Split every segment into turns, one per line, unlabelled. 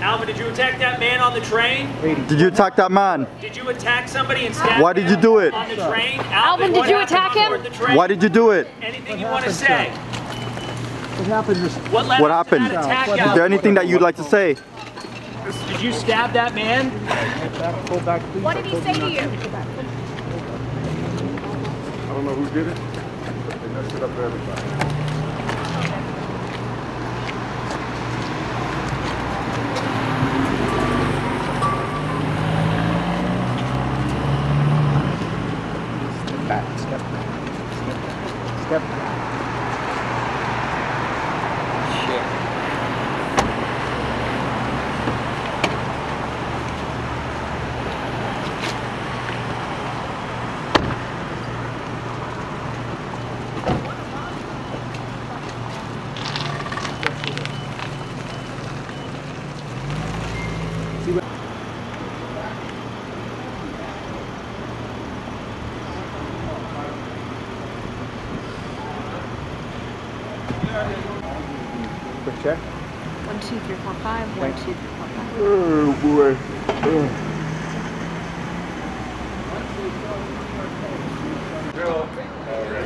Alvin, did you attack that man on the train?
Did you attack that man?
Did you attack somebody and stab
Why did you do it?
On the train?
Alvin, did you attack him?
board the train?
Why did you do it?
Anything you want to say?
What happened just
What
What happened?
attack,
Is there anything that you'd like to say?
Did you stab that man?
pull back, please?
What did he say to you?
I don't know who did it. but They messed it up for everybody.
Yep. Shit. See what Quick check.
One, two, three, four, five. One, two, three, four, five.
Oh boy.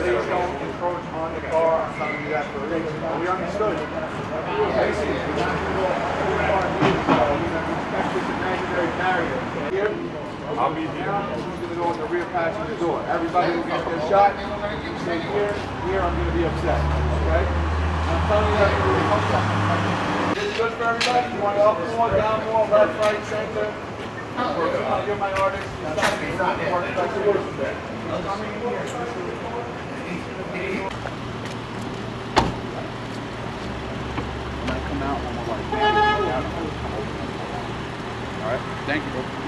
Please don't encroach on the car. I'm telling you that for a reason. We understood. Basically, we're not gonna go here, we're gonna respect this imaginary barrier. Here,
I'll meet you.
who's gonna go in the rear passenger door? Everybody who gets their shot, you stay here, here, I'm gonna be upset, okay? I'm telling you that you're really upset. Everybody? You want up more, down more, left, right, center? Or if you wanna my there. Coming in here. Out, I'm like, All right, thank you.